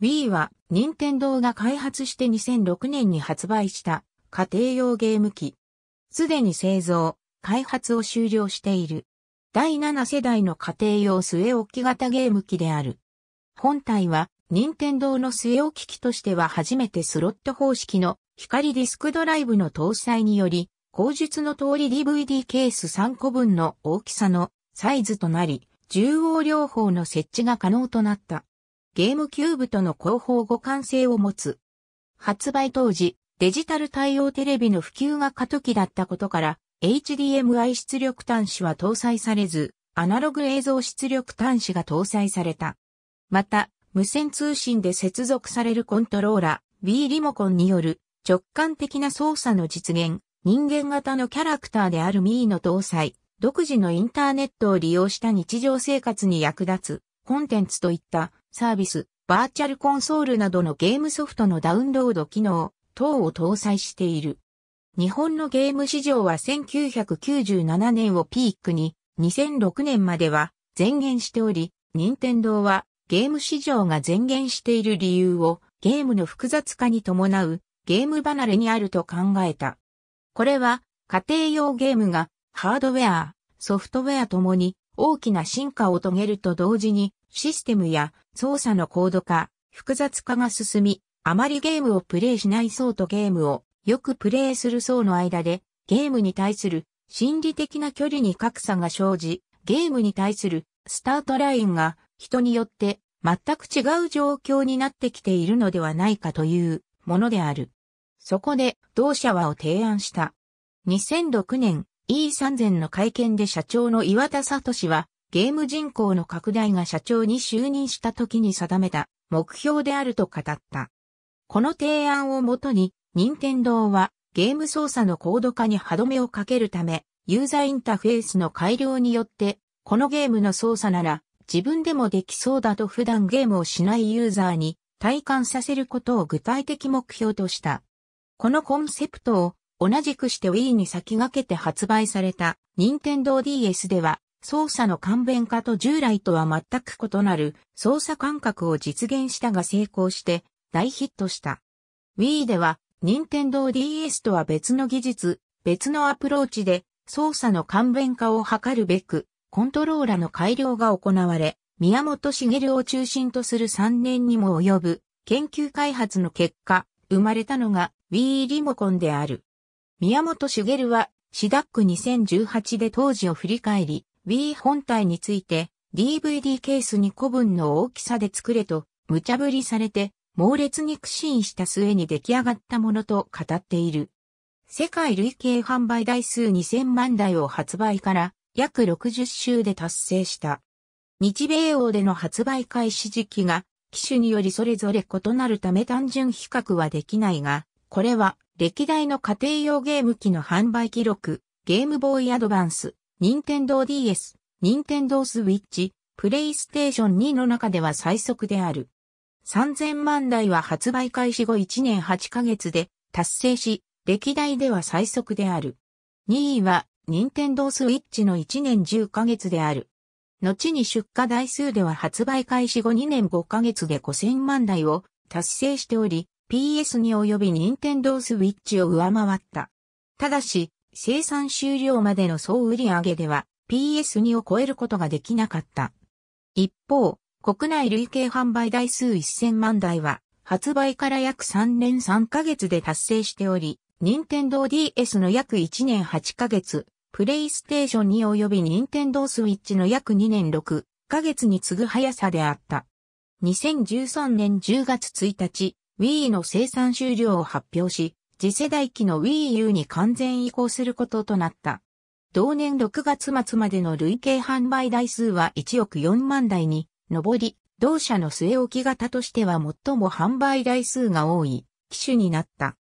Wii は任天堂が開発して2006年に発売した家庭用ゲーム機。すでに製造、開発を終了している。第7世代の家庭用据え置き型ゲーム機である。本体は任天堂の据え置き機としては初めてスロット方式の光ディスクドライブの搭載により、口述の通り DVD ケース3個分の大きさのサイズとなり、重応両方の設置が可能となった。ゲームキューブとの広報互換性を持つ。発売当時、デジタル対応テレビの普及が過渡期だったことから、HDMI 出力端子は搭載されず、アナログ映像出力端子が搭載された。また、無線通信で接続されるコントローラ、Wii リモコンによる直感的な操作の実現、人間型のキャラクターである Mii の搭載、独自のインターネットを利用した日常生活に役立つコンテンツといったサービス、バーチャルコンソールなどのゲームソフトのダウンロード機能等を搭載している。日本のゲーム市場は1997年をピークに2006年までは前減しており、任天堂はゲーム市場が前減している理由をゲームの複雑化に伴うゲーム離れにあると考えた。これは家庭用ゲームがハードウェア、ソフトウェアともに大きな進化を遂げると同時にシステムや操作の高度化、複雑化が進み、あまりゲームをプレイしない層とゲームをよくプレイする層の間でゲームに対する心理的な距離に格差が生じ、ゲームに対するスタートラインが人によって全く違う状況になってきているのではないかというものである。そこで同社はを提案した。2006年 E3000 の会見で社長の岩田聡はゲーム人口の拡大が社長に就任した時に定めた目標であると語った。この提案をもとに、任天堂はゲーム操作の高度化に歯止めをかけるため、ユーザーインターフェースの改良によって、このゲームの操作なら自分でもできそうだと普段ゲームをしないユーザーに体感させることを具体的目標とした。このコンセプトを同じくして Wii に先駆けて発売された任天堂 DS では操作の簡便化と従来とは全く異なる操作感覚を実現したが成功して大ヒットした。Wii では任天堂 DS とは別の技術、別のアプローチで操作の簡便化を図るべくコントローラの改良が行われ、宮本茂を中心とする3年にも及ぶ研究開発の結果、生まれたのが Wii リモコンである。宮本茂はシダック2018で当時を振り返り、Wii 本体について DVD ケースに古文の大きさで作れと無茶ぶりされて猛烈に苦心した末に出来上がったものと語っている。世界累計販売台数2000万台を発売から約60週で達成した。日米欧での発売開始時期が機種によりそれぞれ異なるため単純比較はできないが、これは歴代の家庭用ゲーム機の販売記録、ゲームボーイアドバンス、任天堂 DS、任天堂スイッチ、プレイステーション2の中では最速である。3000万台は発売開始後1年8ヶ月で達成し、歴代では最速である。2位は、任天堂スイッチの1年10ヶ月である。後に出荷台数では発売開始後2年5ヶ月で5000万台を達成しており、PS に及び任天堂スイッチを上回った。ただし、生産終了までの総売上では PS2 を超えることができなかった。一方、国内累計販売台数1000万台は発売から約3年3ヶ月で達成しており、任天堂 DS の約1年8ヶ月、プレイステーションに及び任天堂スイッチの約2年6ヶ月に次ぐ速さであった。2013年10月1日、Wii の生産終了を発表し、次世代機の Wii U に完全移行することとなった。同年6月末までの累計販売台数は1億4万台に上り、同社の据え置き型としては最も販売台数が多い機種になった。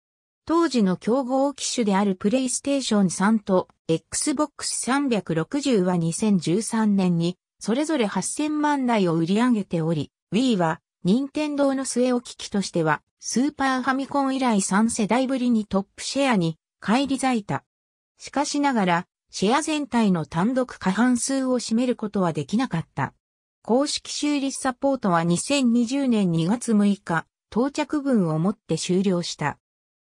当時の競合機種であるプレイステーション3と Xbox 360は2013年にそれぞれ8000万台を売り上げており、Wii は任天堂の据え置き機としてはスーパーファミコン以来3世代ぶりにトップシェアに返り咲いた。しかしながら、シェア全体の単独過半数を占めることはできなかった。公式修理サポートは2020年2月6日、到着分をもって終了した。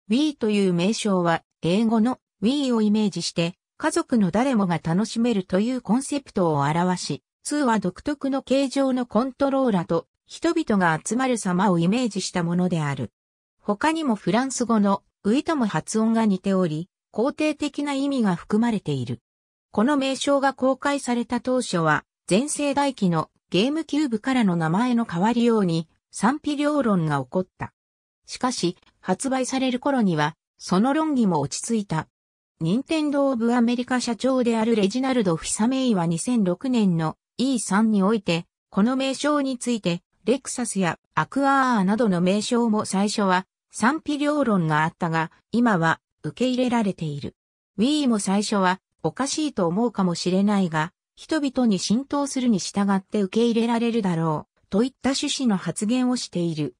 Wii という名称は英語の Wii をイメージして家族の誰もが楽しめるというコンセプトを表し、2は独特の形状のコントローラと人々が集まる様をイメージしたものである。他にもフランス語のウィとも発音が似ており、肯定的な意味が含まれている。この名称が公開された当初は、前世代機のゲームキューブからの名前の代わりように賛否両論が起こった。しかし、発売される頃には、その論議も落ち着いた。任天堂部アメリカ社長であるレジナルド・フィサメイは2006年の E3 において、この名称について、レクサスやアクアーなどの名称も最初は賛否両論があったが、今は受け入れられている。Wii も最初はおかしいと思うかもしれないが、人々に浸透するに従って受け入れられるだろう、といった趣旨の発言をしている。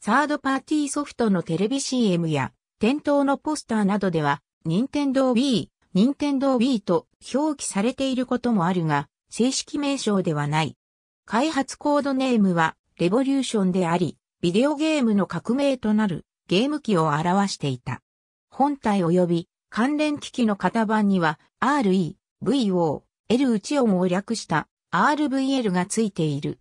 サードパーティーソフトのテレビ CM や、店頭のポスターなどでは、任天堂 Wii、任天堂 Wii と表記されていることもあるが、正式名称ではない。開発コードネームは、レボリューションであり、ビデオゲームの革命となるゲーム機を表していた。本体及び関連機器の型番には RE、VO、L 内音を略した RVL がついている。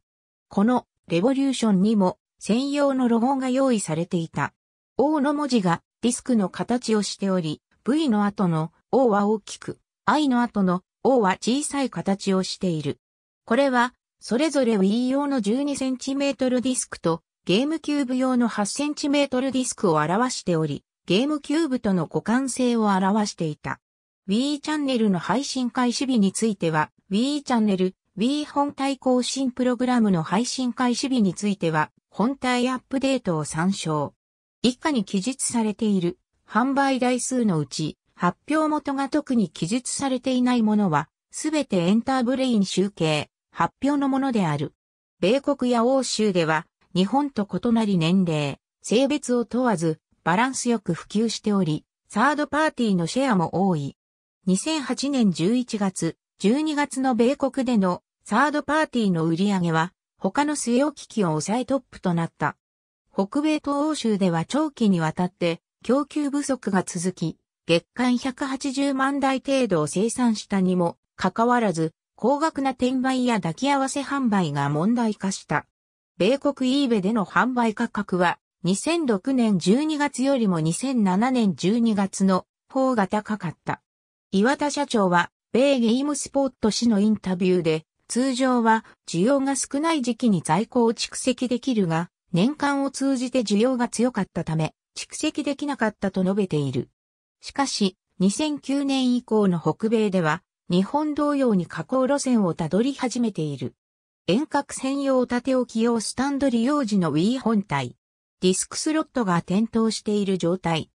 このレボリューションにも専用のロゴが用意されていた。O の文字がディスクの形をしており、V の後の O は大きく、I の後の O は小さい形をしている。これは、それぞれ Wii 用の 12cm ディスクとゲームキューブ用の 8cm ディスクを表しており、ゲームキューブとの互換性を表していた。Wii チャンネルの配信開始日については、Wii チャンネル、Wii 本体更新プログラムの配信開始日については、本体アップデートを参照。以下に記述されている販売台数のうち、発表元が特に記述されていないものは、すべてエンターブレイン集計、発表のものである。米国や欧州では、日本と異なり年齢、性別を問わず、バランスよく普及しており、サードパーティーのシェアも多い。2008年11月、12月の米国でのサードパーティーの売り上げは、他の据え置き機を抑えトップとなった。北米東欧州では長期にわたって供給不足が続き、月間180万台程度を生産したにもかかわらず、高額な転売や抱き合わせ販売が問題化した。米国イーベでの販売価格は2006年12月よりも2007年12月の方が高かった。岩田社長は、米ゲームスポット氏のインタビューで、通常は需要が少ない時期に在庫を蓄積できるが、年間を通じて需要が強かったため、蓄積できなかったと述べている。しかし、2009年以降の北米では、日本同様に加工路線をたどり始めている。遠隔専用縦置き用スタンド利用時の Wii 本体。ディスクスロットが点灯している状態。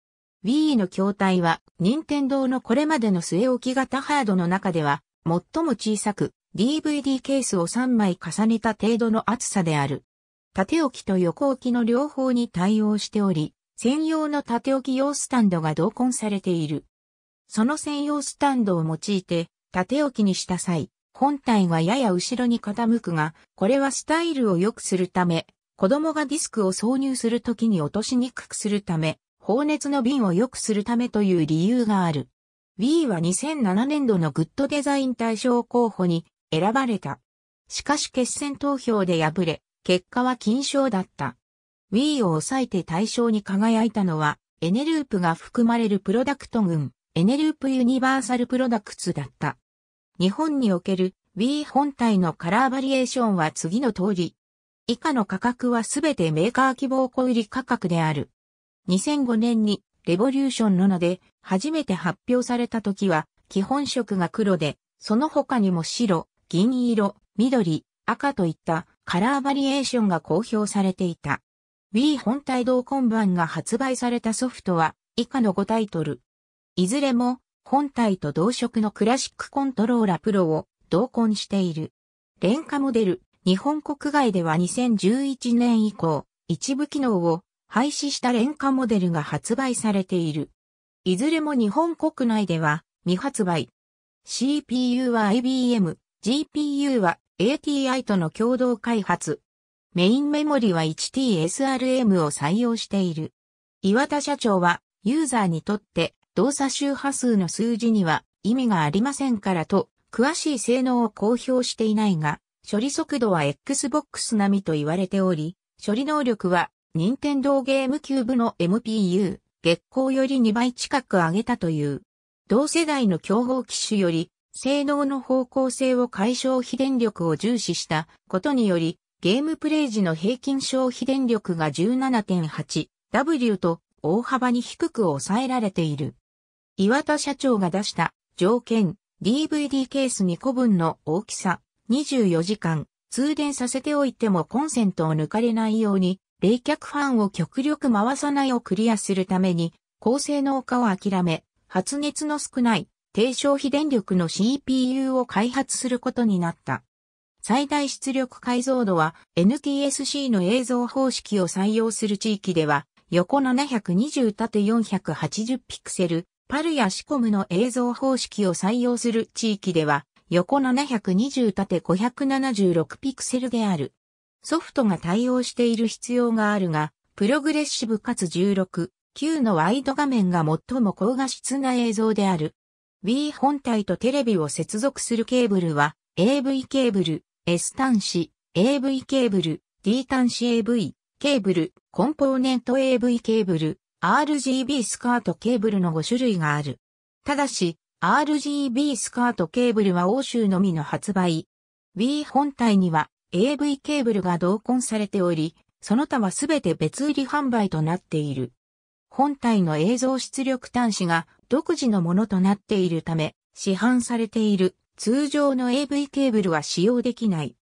Wii の筐体は、任天堂のこれまでの据え置き型ハードの中では、最も小さく、DVD ケースを3枚重ねた程度の厚さである。縦置きと横置きの両方に対応しており、専用の縦置き用スタンドが同梱されている。その専用スタンドを用いて、縦置きにした際、本体はやや後ろに傾くが、これはスタイルを良くするため、子供がディスクを挿入するときに落としにくくするため、放熱の瓶を良くするためという理由がある。Wii は2007年度のグッドデザイン大賞候補に選ばれた。しかし決選投票で敗れ、結果は金賞だった。Wii を抑えて大賞に輝いたのは、エネループが含まれるプロダクト群、エネループユニバーサルプロダクツだった。日本における Wii 本体のカラーバリエーションは次の通り。以下の価格はすべてメーカー希望小売価格である。2005年にレボリューションの名で初めて発表された時は基本色が黒で、その他にも白、銀色、緑、赤といったカラーバリエーションが公表されていた。Wii 本体同梱版が発売されたソフトは以下の5タイトル。いずれも本体と同色のクラシックコントローラプロを同梱している。廉価モデル、日本国外では2011年以降、一部機能を廃止した廉価モデルが発売されている。いずれも日本国内では未発売。CPU は IBM、GPU は ATI との共同開発。メインメモリは 1TSRM を採用している。岩田社長は、ユーザーにとって動作周波数の数字には意味がありませんからと、詳しい性能を公表していないが、処理速度は Xbox 並みと言われており、処理能力は、任天堂ゲームキューブの MPU、月光より2倍近く上げたという。同世代の競合機種より、性能の方向性を解消費電力を重視したことにより、ゲームプレイ時の平均消費電力が 17.8W と大幅に低く抑えられている。岩田社長が出した条件 DVD ケース2個分の大きさ24時間通電させておいてもコンセントを抜かれないように冷却ファンを極力回さないをクリアするために高性能化を諦め発熱の少ない低消費電力の CPU を開発することになった。最大出力解像度は NTSC の映像方式を採用する地域では横720縦480ピクセル、パルやシコムの映像方式を採用する地域では、横720縦576ピクセルである。ソフトが対応している必要があるが、プログレッシブかつ16、9のワイド画面が最も高画質な映像である。Wii 本体とテレビを接続するケーブルは、AV ケーブル、S 端子、AV ケーブル、D 端子 AV、ケーブル、コンポーネント AV ケーブル、RGB スカートケーブルの5種類がある。ただし、RGB スカートケーブルは欧州のみの発売。Wii 本体には AV ケーブルが同梱されており、その他はすべて別売り販売となっている。本体の映像出力端子が独自のものとなっているため、市販されている通常の AV ケーブルは使用できない。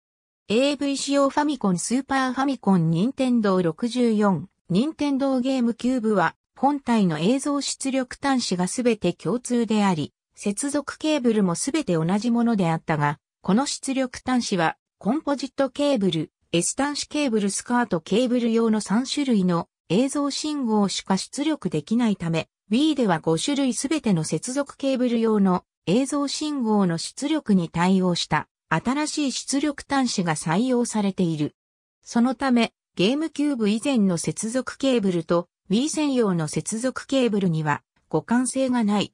AV 仕様ファミコンスーパーファミコンニンテンドー64、ニンテンドーゲームキューブは本体の映像出力端子がすべて共通であり、接続ケーブルもすべて同じものであったが、この出力端子はコンポジットケーブル、S 端子ケーブル SCART ケーブル用の3種類の映像信号しか出力できないため、Wii では5種類すべての接続ケーブル用の映像信号の出力に対応した新しい出力端子が採用されている。そのため、ゲームキューブ以前の接続ケーブルと Wii 専用の接続ケーブルには互換性がない。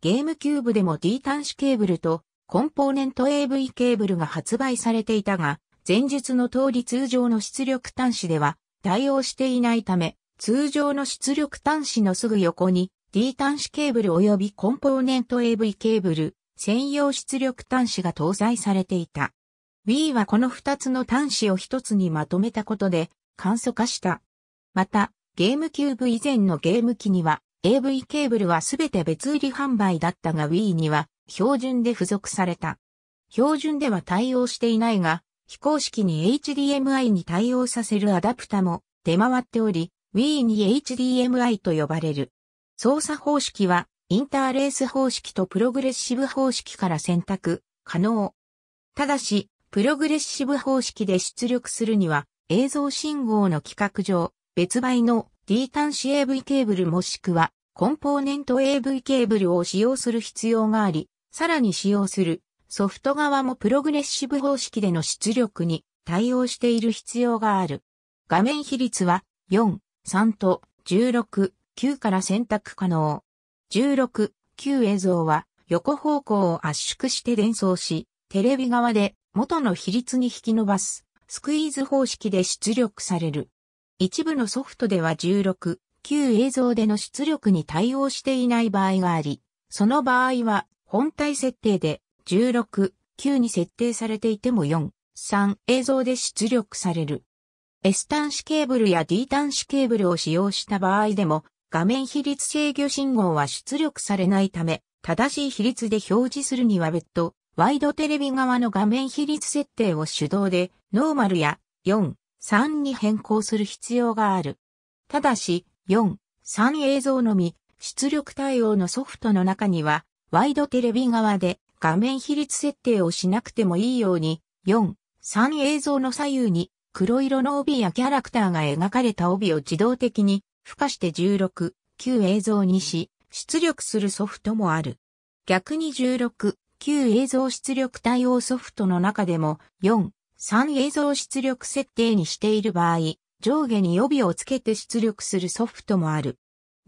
ゲームキューブでも D 端子ケーブルとコンポーネント AV ケーブルが発売されていたが、前述の通り通常の出力端子では対応していないため、通常の出力端子のすぐ横に D 端子ケーブル及びコンポーネント AV ケーブル、専用出力端子が搭載されていた。Wii はこの二つの端子を一つにまとめたことで簡素化した。また、ゲームキューブ以前のゲーム機には AV ケーブルはすべて別売り販売だったが Wii には標準で付属された。標準では対応していないが、非公式に HDMI に対応させるアダプタも出回っており、Wii に HDMI と呼ばれる。操作方式はインターレース方式とプログレッシブ方式から選択可能。ただし、プログレッシブ方式で出力するには映像信号の規格上、別売の D 端子 AV ケーブルもしくはコンポーネント AV ケーブルを使用する必要があり、さらに使用するソフト側もプログレッシブ方式での出力に対応している必要がある。画面比率は4、3と16、9から選択可能。16、旧映像は横方向を圧縮して伝送し、テレビ側で元の比率に引き伸ばす、スクイーズ方式で出力される。一部のソフトでは16、旧映像での出力に対応していない場合があり、その場合は本体設定で16、9に設定されていても4、3映像で出力される。S 端子ケーブルや D 端子ケーブルを使用した場合でも画面比率制御信号は出力されないため、正しい比率で表示するには別途、ワイドテレビ側の画面比率設定を手動で、ノーマルや4、3に変更する必要がある。ただし、4、3映像のみ、出力対応のソフトの中には、ワイドテレビ側で画面比率設定をしなくてもいいように、4、3映像の左右に黒色の帯やキャラクターが描かれた帯を自動的に付加して16、9映像にし、出力するソフトもある。逆に16、旧映像出力対応ソフトの中でも4、3映像出力設定にしている場合、上下に予備をつけて出力するソフトもある。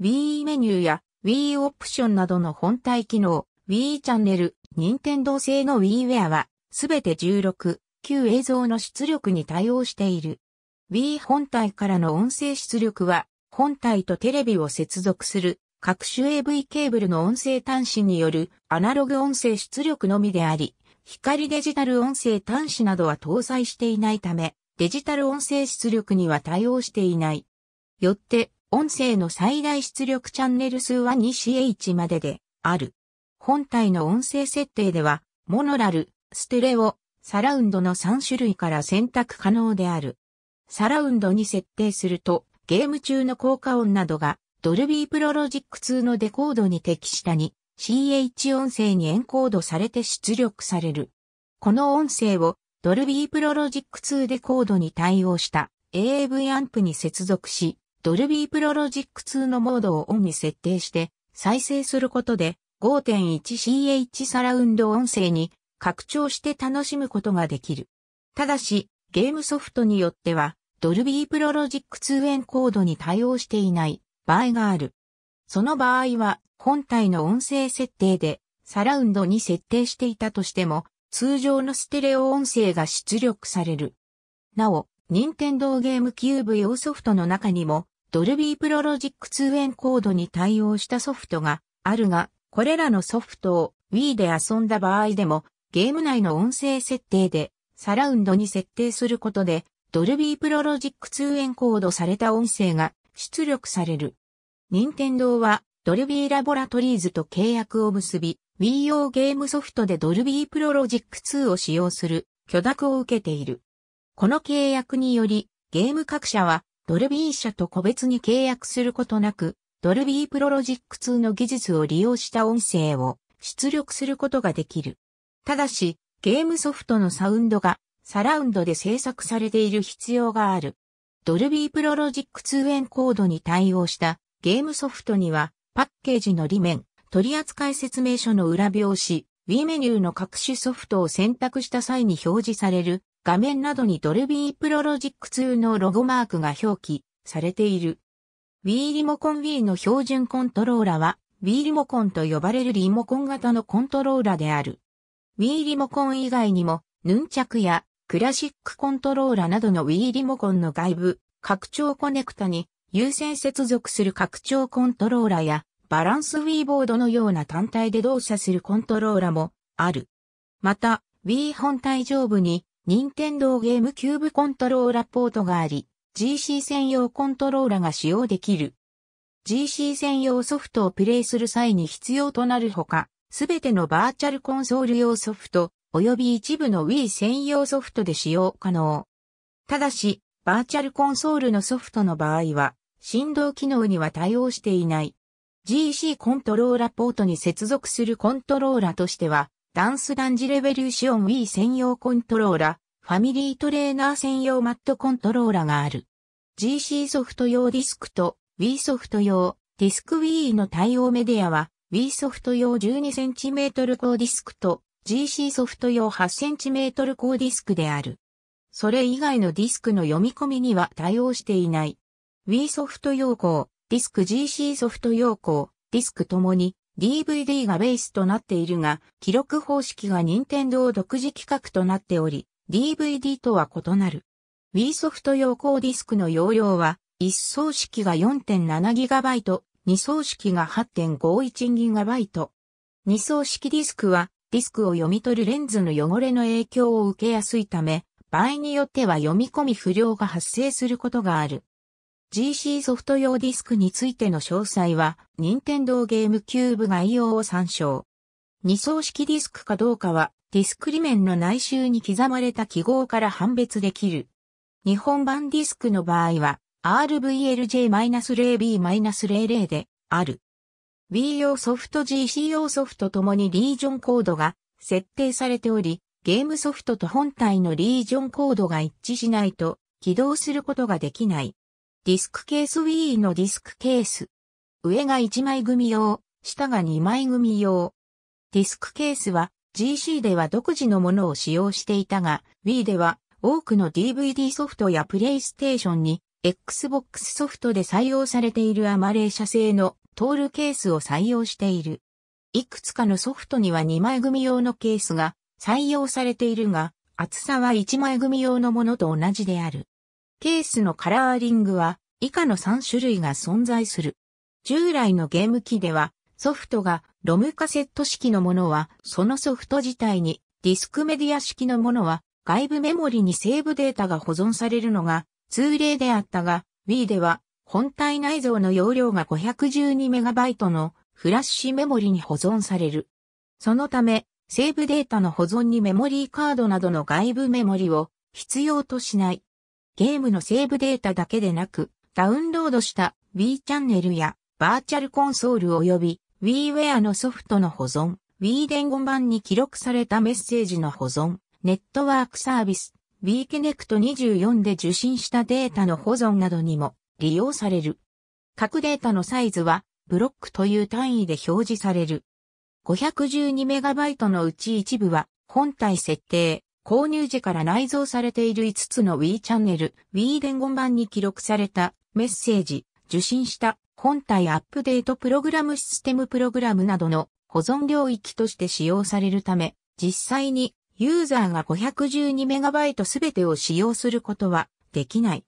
Wii メニューや Wii オプションなどの本体機能、Wii チャンネル、任天堂製の WiiWare は、すべて16、旧映像の出力に対応している。Wii 本体からの音声出力は、本体とテレビを接続する各種 AV ケーブルの音声端子によるアナログ音声出力のみであり、光デジタル音声端子などは搭載していないため、デジタル音声出力には対応していない。よって、音声の最大出力チャンネル数は 2CH までである。本体の音声設定では、モノラル、ステレオ、サラウンドの3種類から選択可能である。サラウンドに設定すると、ゲーム中の効果音などが、ドルビープロロジック2のデコードに適したに、CH 音声にエンコードされて出力される。この音声を、ドルビープロロジック2デコードに対応した AAV アンプに接続し、ドルビープロロジック2のモードをオンに設定して再生することで 5.1CH サラウンド音声に拡張して楽しむことができる。ただし、ゲームソフトによっては、ドルビープロロジック2エンコードに対応していない場合がある。その場合は、本体の音声設定でサラウンドに設定していたとしても、通常のステレオ音声が出力される。なお、任天堂ゲームキューブ用ソフトの中にも、ドルビープロロジック2エンコードに対応したソフトがあるが、これらのソフトを Wii で遊んだ場合でも、ゲーム内の音声設定でサラウンドに設定することで、ドルビープロロジック2エンコードされた音声が出力される。任天堂はドルビーラボラトリーズと契約を結び、Wii 用ゲームソフトでドルビープロロジック2を使用する許諾を受けている。この契約により、ゲーム各社はドルビー社と個別に契約することなく、ドルビープロロジック2の技術を利用した音声を出力することができる。ただし、ゲームソフトのサウンドがサラウンドで制作されている必要がある。ドルビープロロジック2エンコードに対応したゲームソフトにはパッケージの裏面、取扱説明書の裏表紙、Wii メニューの各種ソフトを選択した際に表示される画面などにドルビープロロジック2のロゴマークが表記されている。Wii リモコン Wii の標準コントローラは Wii リモコンと呼ばれるリモコン型のコントローラである。Wii リモコン以外にもヌンチャクやクラシックコントローラなどの Wii リモコンの外部、拡張コネクタに有線接続する拡張コントローラやバランス Wii ボードのような単体で動作するコントローラもある。また、Wii 本体上部に任天堂ゲームキューブコントローラポートがあり、GC 専用コントローラが使用できる。GC 専用ソフトをプレイする際に必要となるほか、すべてのバーチャルコンソール用ソフト、及び一部の Wii 専用ソフトで使用可能。ただし、バーチャルコンソールのソフトの場合は、振動機能には対応していない。GC コントローラポートに接続するコントローラとしては、ダンスダンジレベリューション Wii 専用コントローラ、ファミリートレーナー専用マットコントローラがある。GC ソフト用ディスクと Wii ソフト用ディスク Wii の対応メディアは Wii ソフト用 12cm 高ディスクと GC ソフト用 8cm 高ディスクである。それ以外のディスクの読み込みには対応していない。Wii ソフト用項、ディスク GC ソフト用項、ディスクともに DVD がベースとなっているが、記録方式が任天堂独自規格となっており、DVD とは異なる。Wii ソフト用高ディスクの容量は、1層式が 4.7GB、2層式が 8.51GB。2層式ディスクは、ディスクを読み取るレンズの汚れの影響を受けやすいため、場合によっては読み込み不良が発生することがある。GC ソフト用ディスクについての詳細は、任天堂ゲームキューブ概要を参照。2層式ディスクかどうかは、ディスクリ面の内周に刻まれた記号から判別できる。日本版ディスクの場合は RVLJ-0B-00 である。B 用ソフト GC 用ソフトともにリージョンコードが設定されており、ゲームソフトと本体のリージョンコードが一致しないと起動することができない。ディスクケース Wii のディスクケース。上が1枚組用、下が2枚組用。ディスクケースは GC では独自のものを使用していたが、Wii では多くの DVD ソフトやプレイステーションに Xbox ソフトで採用されているアマレー社製のトールケースを採用している。いくつかのソフトには2枚組用のケースが採用されているが、厚さは1枚組用のものと同じである。ケースのカラーリングは以下の3種類が存在する。従来のゲーム機ではソフトがロムカセット式のものはそのソフト自体にディスクメディア式のものは外部メモリにセーブデータが保存されるのが通例であったが、Wii では本体内蔵の容量が 512MB のフラッシュメモリに保存される。そのため、セーブデータの保存にメモリーカードなどの外部メモリを必要としない。ゲームのセーブデータだけでなく、ダウンロードした Wii チャンネルやバーチャルコンソール及び WiiWare のソフトの保存、Wii 伝言版に記録されたメッセージの保存、ネットワークサービス、WeConnect24 で受信したデータの保存などにも利用される。各データのサイズはブロックという単位で表示される。512MB のうち一部は本体設定、購入時から内蔵されている5つの Wii チャンネル、Wii 伝言版に記録されたメッセージ、受信した本体アップデートプログラムシステムプログラムなどの保存領域として使用されるため、実際にユーザーが 512MB すべてを使用することはできない。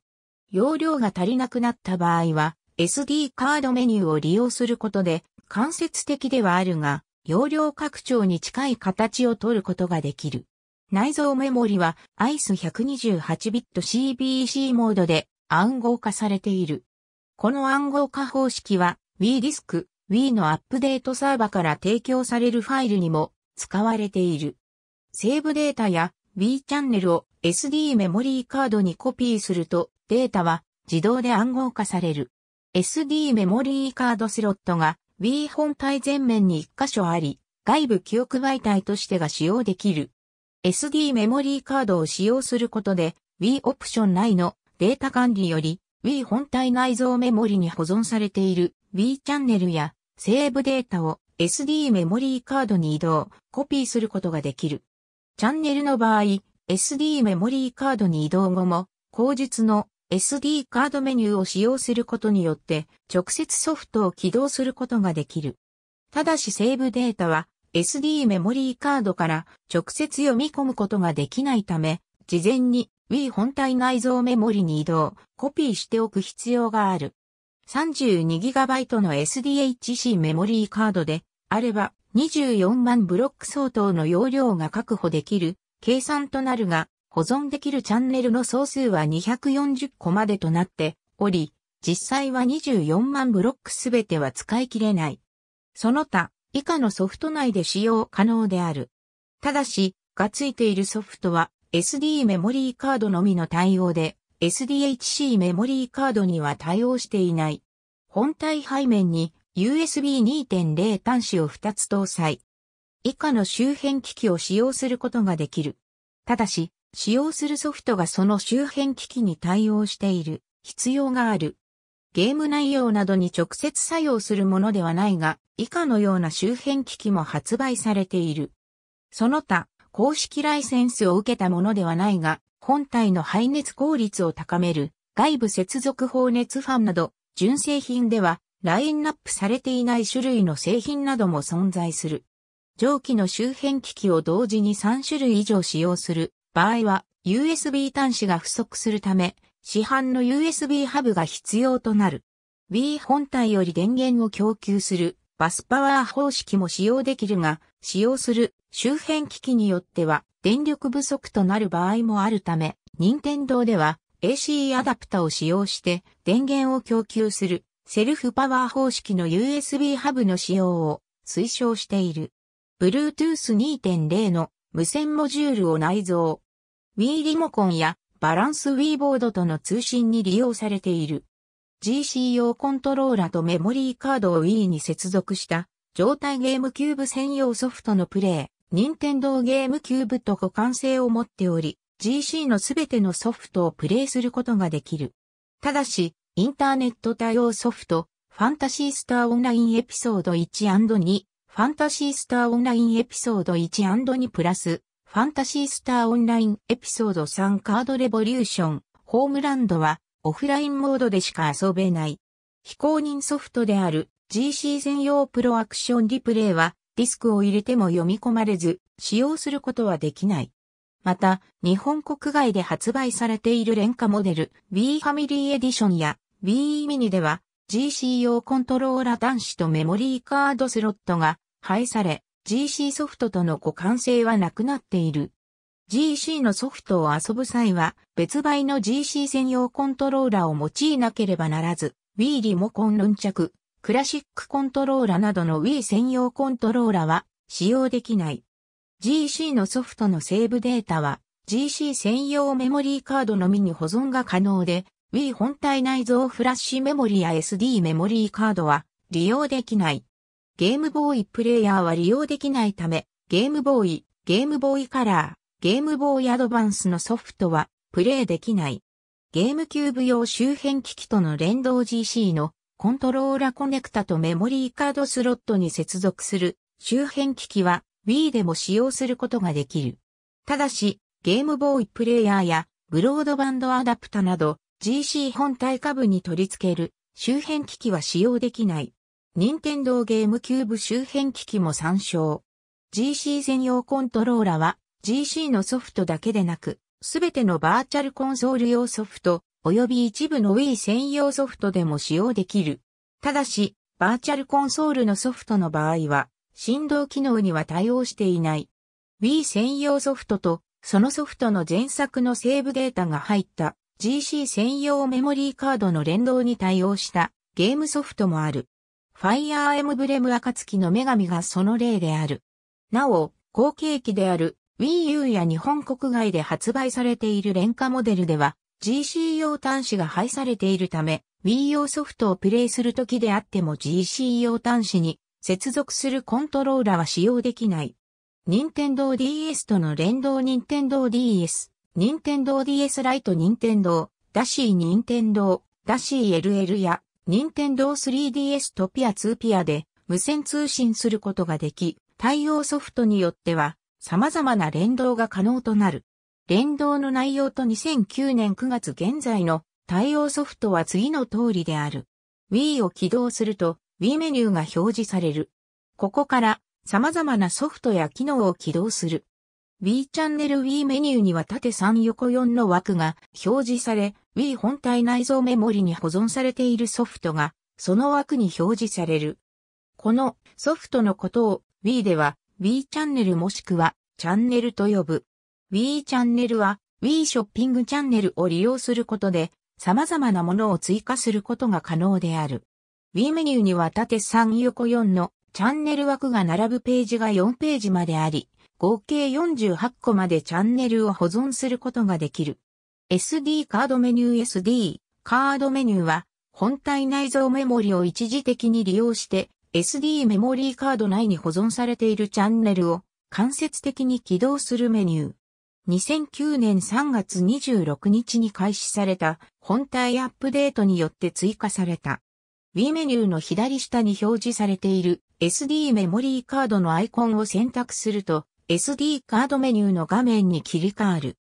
容量が足りなくなった場合は SD カードメニューを利用することで間接的ではあるが容量拡張に近い形を取ることができる。内蔵メモリは ICE128bit CBC モードで暗号化されている。この暗号化方式は Wii ディスク、Wii のアップデートサーバから提供されるファイルにも使われている。セーブデータや Wii チャンネルを SD メモリーカードにコピーするとデータは自動で暗号化される。SD メモリーカードスロットが Wii 本体前面に1箇所あり、外部記憶媒体としてが使用できる。SD メモリーカードを使用することで Wii オプション内のデータ管理より Wii 本体内蔵メモリに保存されている Wii チャンネルやセーブデータを SD メモリーカードに移動、コピーすることができる。チャンネルの場合、SD メモリーカードに移動後も、後述の SD カードメニューを使用することによって、直接ソフトを起動することができる。ただしセーブデータは、SD メモリーカードから直接読み込むことができないため、事前に Wii 本体内蔵メモリに移動、コピーしておく必要がある。32GB の SDHC メモリーカードであれば24万ブロック相当の容量が確保できる計算となるが、保存できるチャンネルの総数は240個までとなっており、実際は24万ブロックすべては使い切れない。その他、以下のソフト内で使用可能である。ただし、がついているソフトは SD メモリーカードのみの対応で、SDHC メモリーカードには対応していない。本体背面に USB 2.0端子を2つ搭載。以下の周辺機器を使用することができる。ただし、使用するソフトがその周辺機器に対応している必要がある。ゲーム内容などに直接作用するものではないが、以下のような周辺機器も発売されている。その他、公式ライセンスを受けたものではないが、本体の排熱効率を高める外部接続放熱ファンなど、純正品ではラインナップされていない種類の製品なども存在する。蒸気の周辺機器を同時に3種類以上使用する場合は USB 端子が不足するため市販の USB ハブが必要となる。B 本体より電源を供給するバスパワー方式も使用できるが、使用する周辺機器によっては電力不足となる場合もあるため、任天堂では AC アダプタを使用して電源を供給するセルフパワー方式の USB ハブの使用を推奨している。Bluetooth 2.0の無線モジュールを内蔵。Wii リモコンやバランス Wii ボードとの通信に利用されている。GC 用コントローラとメモリーカードを Wii に接続した状態ゲームキューブ専用ソフトのプレイ、任天堂ゲームキューブと互換性を持っており、GC のすべてのソフトをプレイすることができる。ただし、インターネット対応ソフト、ファンタシースターオンラインエピソード1 &2、ファンタシースターオンラインエピソード 1&2 プラス、ファンタシースターオンラインエピソード3カードレボリューション、ホームランドはオフラインモードでしか遊べない。非公認ソフトである GC 専用プロアクションリプレイはディスクを入れても読み込まれず使用することはできない。また、日本国外で発売されている廉価モデル Wii ファミリーエディションや Wii ミニでは GC 用コントローラ端子とメモリーカードスロットが廃され GC ソフトとの互換性はなくなっている。GC のソフトを遊ぶ際は別売の GC 専用コントローラを用いなければならず、Wii リモコンヌンチャク、クラシックコントローラなどの Wii 専用コントローラは使用できない。GC のソフトのセーブデータは GC 専用メモリーカードのみに保存が可能で Wii 本体内蔵フラッシュメモリや SD メモリーカードは利用できない。ゲームボーイプレイヤーは利用できないため、ゲームボーイ、ゲームボーイカラー、ゲームボーイアドバンスのソフトはプレイできない。ゲームキューブ用周辺機器との連動 GC のコントローラコネクタとメモリーカードスロットに接続する周辺機器は Wii でも使用することができる。ただし、ゲームボーイプレイヤーやブロードバンドアダプタなど GC 本体下部に取り付ける周辺機器は使用できない。任天堂ゲームキューブ周辺機器も参照。GC 専用コントローラは GC のソフトだけでなく、すべてのバーチャルコンソール用ソフト、及び一部の Wii 専用ソフトでも使用できる。ただし、バーチャルコンソールのソフトの場合は、振動機能には対応していない。Wii 専用ソフトと、そのソフトの前作のセーブデータが入った GC 専用メモリーカードの連動に対応したゲームソフトもある。ファイアーエムブレム暁の女神がその例である。なお、後継機である Wii U や日本国外で発売されている廉価モデルでは GC 用端子が配されているため Wii 用ソフトをプレイするときであっても GC 用端子に接続するコントローラは使用できない。任天堂 DS との連動任天堂 DS、任天堂 DS ライト任天堂、ダシー任天堂、ダシー LL や任天堂 3DS とピア2ピアで無線通信することができ、対応ソフトによっては様々な連動が可能となる。連動の内容と2009年9月現在の対応ソフトは次の通りである。Wii を起動すると Wii メニューが表示される。ここから様々なソフトや機能を起動する。Wii チャンネル Wii メニューには縦3横4の枠が表示され、Wii 本体内蔵メモリに保存されているソフトがその枠に表示される。このソフトのことを Wii では Wii チャンネルもしくはチャンネルと呼ぶ。Wii チャンネルは Wii ショッピングチャンネルを利用することで様々なものを追加することが可能である。Wii メニューには縦3横4のチャンネル枠が並ぶページが4ページまであり、合計48個までチャンネルを保存することができる。SD カードメニュー SD カードメニューは本体内蔵メモリを一時的に利用して SD メモリーカード内に保存されているチャンネルを間接的に起動するメニュー。2009年3月26日に開始された本体アップデートによって追加された。Wii メニューの左下に表示されている SD メモリーカードのアイコンを選択すると SD カードメニューの画面に切り替わる。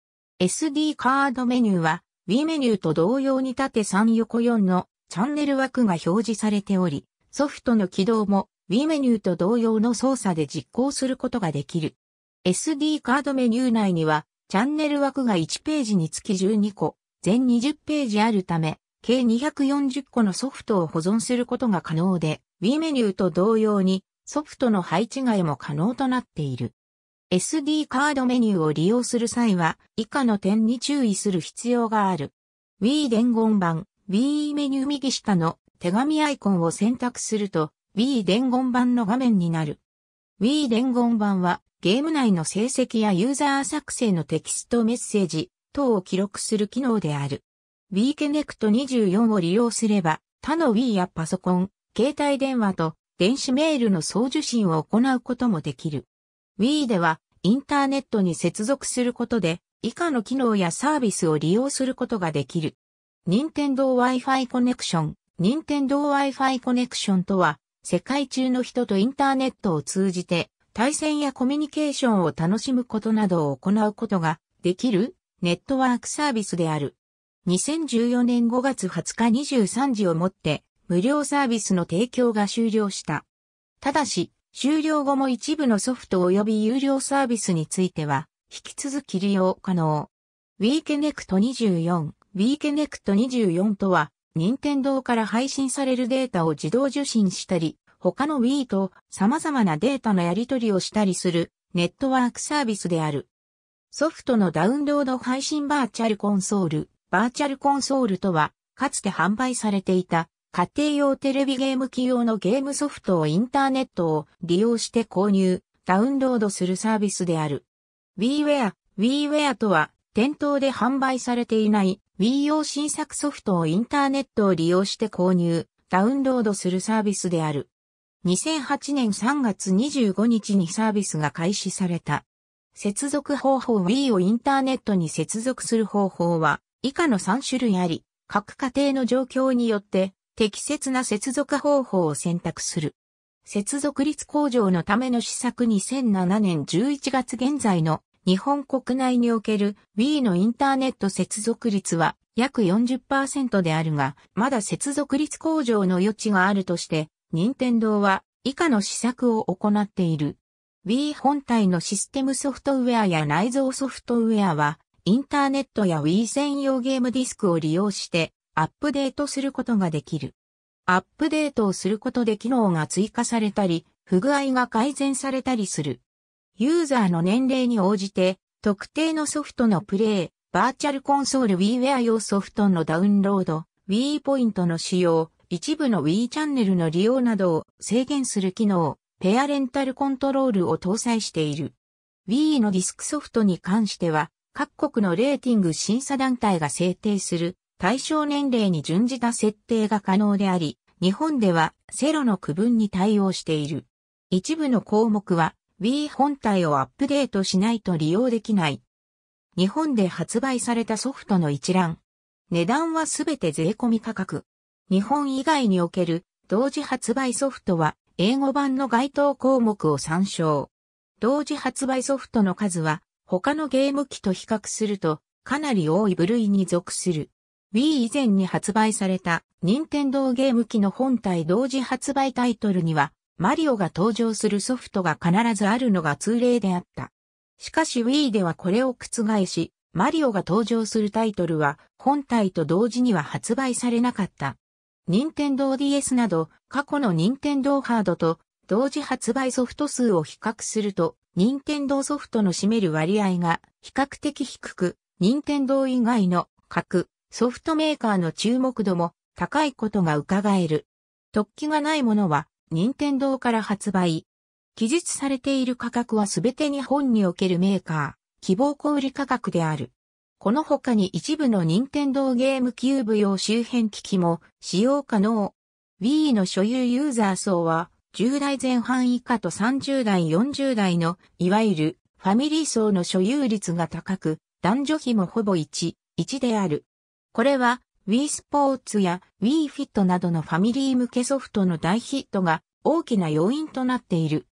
SD カードメニューは Wii メニューと同様に縦3横4のチャンネル枠が表示されており、ソフトの起動も Wii メニューと同様の操作で実行することができる。SD カードメニュー内にはチャンネル枠が1ページにつき12個、全20ページあるため、計240個のソフトを保存することが可能で、Wii メニューと同様にソフトの配置替えも可能となっている。SD カードメニューを利用する際は以下の点に注意する必要がある。Wii 伝言版、Wii メニュー右下の手紙アイコンを選択すると Wii 伝言版の画面になる。Wii 伝言版はゲーム内の成績やユーザー作成のテキストメッセージ等を記録する機能である。Wii Connect 24を利用すれば、他の Wii やパソコン、携帯電話と電子メールの送受信を行うこともできる。Wii ではインターネットに接続することで以下の機能やサービスを利用することができる。任天堂 Wi-Fi コネクション。任天堂 Wi-Fi コネクションとは、世界中の人とインターネットを通じて対戦やコミュニケーションを楽しむことなどを行うことができるネットワークサービスである。2014年5月20日23時をもって無料サービスの提供が終了した。ただし、終了後も一部のソフト及び有料サービスについては、引き続き利用可能。WeConnect24、WeConnect24 とは、任天堂から配信されるデータを自動受信したり、他の Wii と様々なデータのやり取りをしたりするネットワークサービスである。ソフトのダウンロード配信バーチャルコンソール、バーチャルコンソールとは、かつて販売されていた家庭用テレビゲーム機用のゲームソフトをインターネットを利用して購入、ダウンロードするサービスである。WeWare、WeWare とは、店頭で販売されていない Wii 用新作ソフトをインターネットを利用して購入、ダウンロードするサービスである。2008年3月25日にサービスが開始された。接続方法 Wii をインターネットに接続する方法は以下の3種類あり、各家庭の状況によって適切な接続方法を選択する。接続率向上のための施策2007年11月現在の日本国内における Wii のインターネット接続率は約40%であるが、まだ接続率向上の余地があるとして、任天堂は以下の施策を行っている。Wii 本体のシステムソフトウェアや内蔵ソフトウェアは、インターネットや Wii 専用ゲームディスクを利用してアップデートすることができる。アップデートをすることで機能が追加されたり、不具合が改善されたりする。ユーザーの年齢に応じて、特定のソフトのプレイ、バーチャルコンソール WiiWare 用ソフトのダウンロード、Wii ポイントの使用、一部の Wii チャンネルの利用などを制限する機能、ペアレンタルコントロールを搭載している。Wii のディスクソフトに関しては、各国のレーティング審査団体が制定する対象年齢に準じた設定が可能であり、日本ではセロの区分に対応している。一部の項目は Wii 本体をアップデートしないと利用できない。日本で発売されたソフトの一覧。値段はすべて税込み価格。日本以外における同時発売ソフトは英語版の該当項目を参照。同時発売ソフトの数は他のゲーム機と比較するとかなり多い部類に属する。Wii 以前に発売された任天堂ゲーム機の本体同時発売タイトルにはマリオが登場するソフトが必ずあるのが通例であった。しかし Wii ではこれを覆し、マリオが登場するタイトルは本体と同時には発売されなかった。任天堂 DS など過去の任天堂ハードと同時発売ソフト数を比較すると、任天堂ソフトの占める割合が比較的低く、任天堂以外の各ソフトメーカーの注目度も高いことが伺える。突起がないものは任天堂から発売。記述されている価格はすべて日本におけるメーカー、希望小売価格である。この他に一部の任天堂ゲームキューブ用周辺機器も使用可能。Wii の所有ユーザー層は10代前半以下と30代40代のいわゆるファミリー層の所有率が高く男女比もほぼ1、1である。これは Wii スポーツや Wii Fit などのファミリー向けソフトの大ヒットが大きな要因となっている。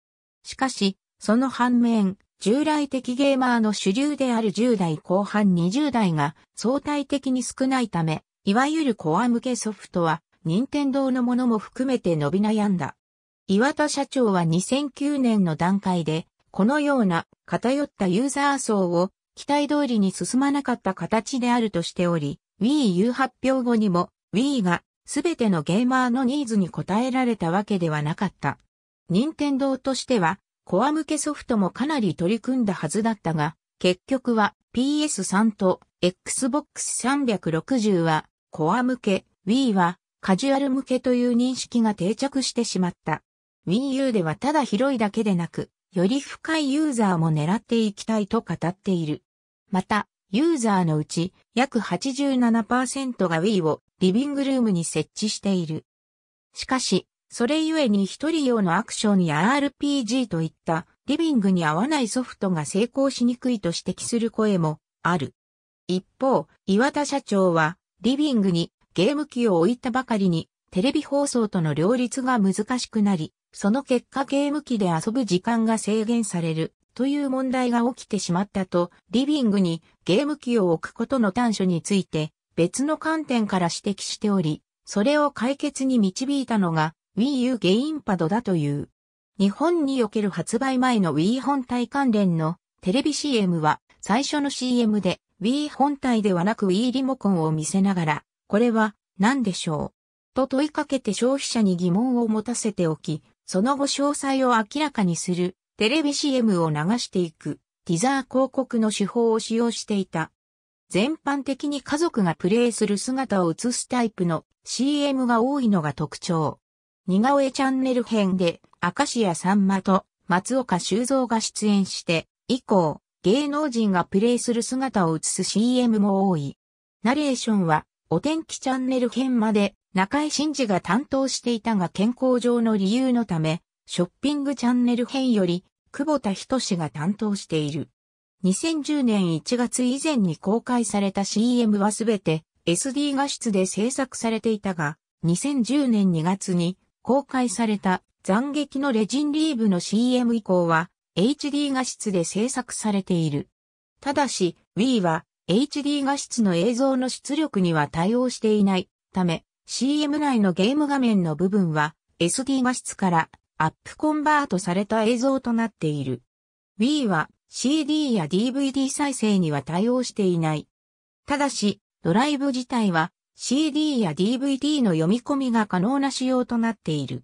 しかし、その反面、従来的ゲーマーの主流である10代後半20代が相対的に少ないため、いわゆるコア向けソフトは、任天堂のものも含めて伸び悩んだ。岩田社長は2009年の段階で、このような偏ったユーザー層を期待通りに進まなかった形であるとしており、Wii U 発表後にも Wii がすべてのゲーマーのニーズに応えられたわけではなかった。任天堂としてはコア向けソフトもかなり取り組んだはずだったが、結局は PS3 と Xbox 360はコア向け、Wii はカジュアル向けという認識が定着してしまった。Wii U ではただ広いだけでなく、より深いユーザーも狙っていきたいと語っている。また、ユーザーのうち約87%が Wii をリビングルームに設置している。しかし、それゆえに一人用のアクションや RPG といったリビングに合わないソフトが成功しにくいと指摘する声もある。一方、岩田社長はリビングにゲーム機を置いたばかりにテレビ放送との両立が難しくなり、その結果ゲーム機で遊ぶ時間が制限されるという問題が起きてしまったと、リビングにゲーム機を置くことの短所について別の観点から指摘しており、それを解決に導いたのが Wii U ゲインパドだという。日本における発売前の Wii 本体関連のテレビ CM は最初の CM で Wii 本体ではなく Wii リモコンを見せながら、これは何でしょう？と問いかけて消費者に疑問を持たせておき、その後詳細を明らかにするテレビ CM を流していくティザー広告の手法を使用していた。全般的に家族がプレイする姿を映すタイプの CM が多いのが特徴。似顔絵チャンネル編で、明石家さんまと松岡修造が出演して、以降、芸能人がプレイする姿を映す CM も多い。ナレーションは、お天気チャンネル編まで中井真二が担当していたが健康上の理由のため、ショッピングチャンネル編より、久保田仁が担当している。2010年1月以前に公開された CM はすべて SD 画質で制作されていたが、2010年2月に公開された斬撃のレジンリーブの CM 以降は HD 画質で制作されている。ただし Wii は HD 画質の映像の出力には対応していないため CM 内のゲーム画面の部分は SD 画質からアップコンバートされた映像となっている。Wii は CD や DVD 再生には対応していない。ただし、ドライブ自体は CD や DVD の読み込みが可能な仕様となっている。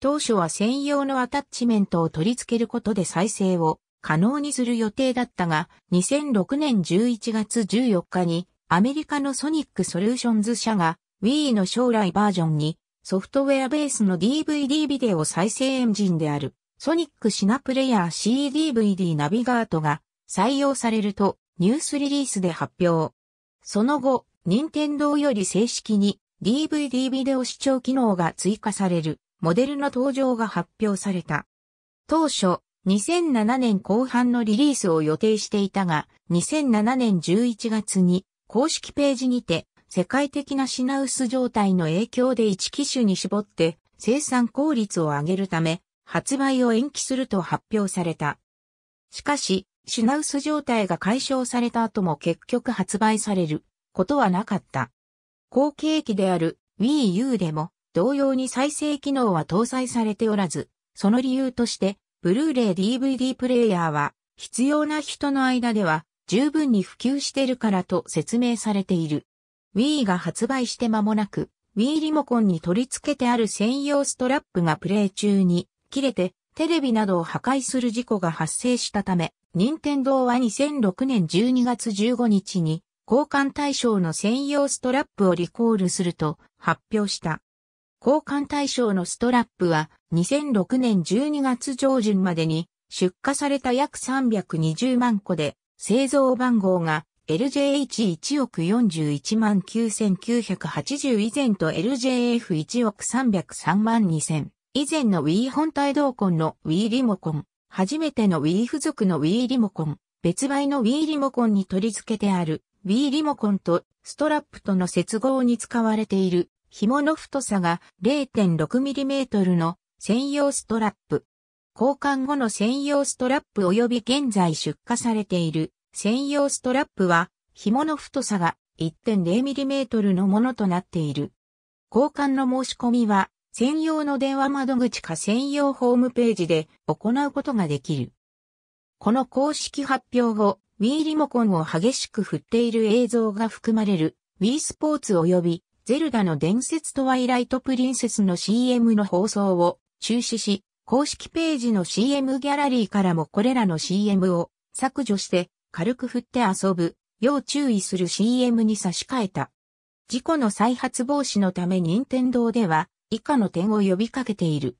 当初は専用のアタッチメントを取り付けることで再生を可能にする予定だったが、2006年11月14日にアメリカのソニックソリューションズ社が Wii の将来バージョンにソフトウェアベースの DVD ビデオ再生エンジンであるソニックシナプレイヤー CDVD ナビガートが採用されるとニュースリリースで発表。その後、任天堂より正式に DVD ビデオ視聴機能が追加されるモデルの登場が発表された。当初、2007年後半のリリースを予定していたが、2007年11月に公式ページにて世界的な品薄状態の影響で1機種に絞って生産効率を上げるため発売を延期すると発表された。しかし、品薄状態が解消された後も結局発売されることはなかった。後継機である Wii U でも同様に再生機能は搭載されておらず、その理由として、ブルーレイ DVD プレイヤーは必要な人の間では十分に普及してるからと説明されている。Wii が発売して間もなく、Wii リモコンに取り付けてある専用ストラップがプレイ中に切れてテレビなどを破壊する事故が発生したため、任天堂は2006年12月15日に交換対象の専用ストラップをリコールすると発表した。交換対象のストラップは2006年12月上旬までに出荷された約320万個で製造番号が LJH1 億41万9980以前と LJF1 億303万2000以前の Wii 本体同梱の Wii リモコン、初めての Wii 付属の Wii リモコン、別売の Wii リモコンに取り付けてある。Wii リモコンとストラップとの接合に使われている。紐の太さが 0.6mm の専用ストラップ。交換後の専用ストラップ及び現在出荷されている。専用ストラップは、紐の太さが 1.0mm のものとなっている。交換の申し込みは、専用の電話窓口か専用ホームページで行うことができる。この公式発表後、Wii リモコンを激しく振っている映像が含まれる Wii スポーツ及びゼルダの伝説トワイライトプリンセスの CM の放送を中止し、公式ページの CM ギャラリーからもこれらの CM を削除して軽く振って遊ぶ、要注意する CM に差し替えた。事故の再発防止のため任天堂では以下の点を呼びかけている。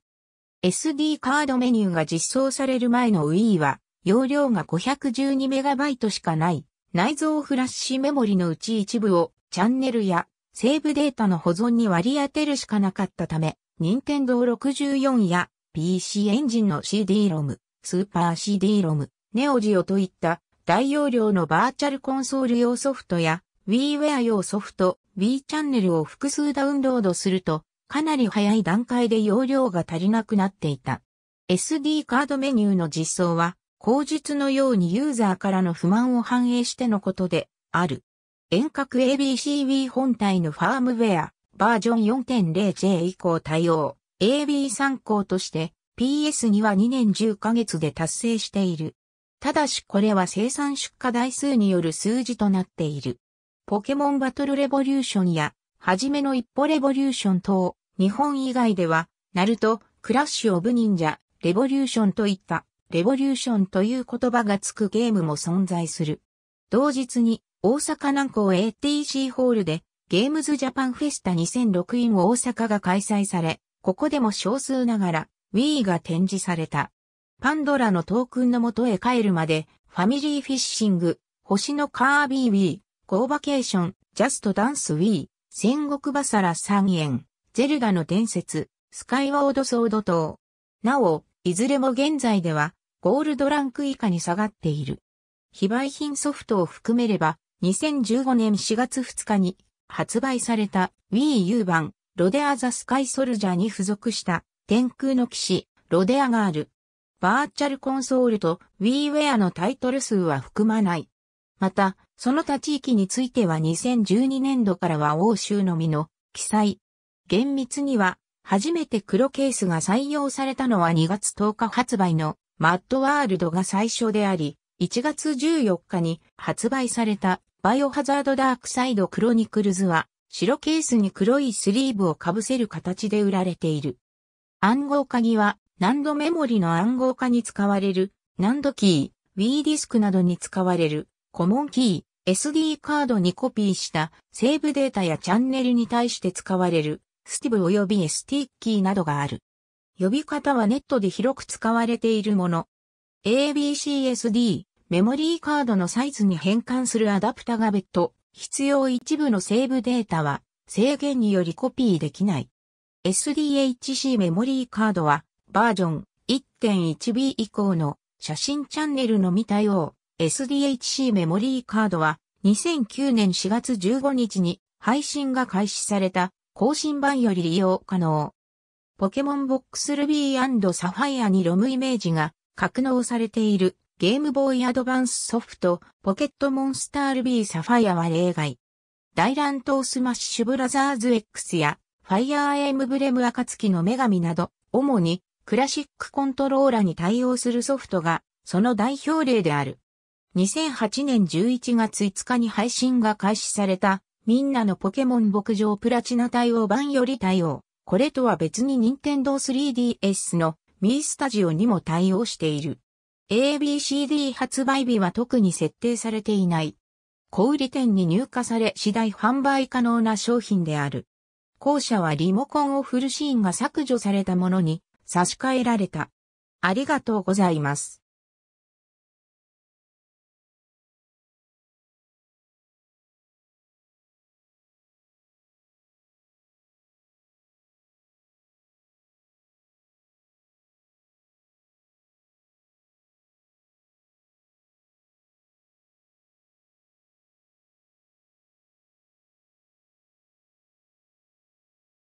SD カードメニューが実装される前の Wii は容量が 512MB しかない内蔵フラッシュメモリのうち一部をチャンネルやセーブデータの保存に割り当てるしかなかったため、任天堂64や PC エンジンの CD-ROM、スーパー CD-ROM、ネオジオといった大容量のバーチャルコンソール用ソフトや WiiWare 用ソフト、Wii チャンネルを複数ダウンロードするとかなり早い段階で容量が足りなくなっていた。SD カードメニューの実装は、口述のようにユーザーからの不満を反映してのことである。遠隔 ABCB 本体のファームウェア、バージョン 4.0J 以降対応、AB 参考として PS には2年10ヶ月で達成している。ただしこれは生産出荷台数による数字となっている。ポケモンバトルレボリューションや、はじめの一歩レボリューション等、日本以外では、ナルト、クラッシュオブ忍者、レボリューションといった、レボリューションという言葉がつくゲームも存在する。同日に、大阪南港 ATC ホールで、ゲームズジャパンフェスタ2006 in 大阪が開催され、ここでも少数ながら Wii が展示された。パンドラの塔 君のもとへ帰るまで、ファミリーフィッシング、星のカービー Wii、ゴーバケーション、ジャストダンス Wii、戦国バサラ3 宴、ゼルダの伝説、スカイワードソード等。なお、いずれも現在では、ゴールドランク以下に下がっている。非売品ソフトを含めれば、2015年4月2日に発売された Wii U 版ロデアザスカイソルジャーに付属した天空の騎士ロデアガール。バーチャルコンソールと WiiWare のタイトル数は含まない。また、その他地域については2012年度からは欧州のみの記載。厳密には、初めて黒ケースが採用されたのは2月10日発売のマッドワールドが最初であり、1月14日に発売されたバイオハザードダークサイドクロニクルズは白ケースに黒いスリーブを被せる形で売られている。暗号鍵は難度メモリの暗号化に使われる難度キー、Wii ディスクなどに使われるコモンキー、SD カードにコピーしたセーブデータやチャンネルに対して使われるスティブ及び ST キーなどがある。呼び方はネットで広く使われているもの。ABCSD、メモリーカードのサイズに変換するアダプタが別途、必要一部のセーブデータは制限によりコピーできない。SDHC メモリーカードはバージョン 1.1B 以降の写真チャンネルのみ対応。SDHC メモリーカードは2009年4月15日に配信が開始された更新版より利用可能。ポケモンボックスルビーサファイアにロムイメージが格納されているゲームボーイアドバンスソフト、ポケットモンスタールビーサファイアは例外。大乱闘スマッシュブラザーズ X や、ファイアーエムブレム暁の女神など、主にクラシックコントローラに対応するソフトが、その代表例である。2008年11月5日に配信が開始された、みんなのポケモン牧場プラチナ対応版より対応。これとは別に任天堂 3DS のミースタジオにも対応している。ABCD 発売日は特に設定されていない。小売店に入荷され次第販売可能な商品である。後者はリモコンをフルシーンが削除されたものに差し替えられた。ありがとうございます。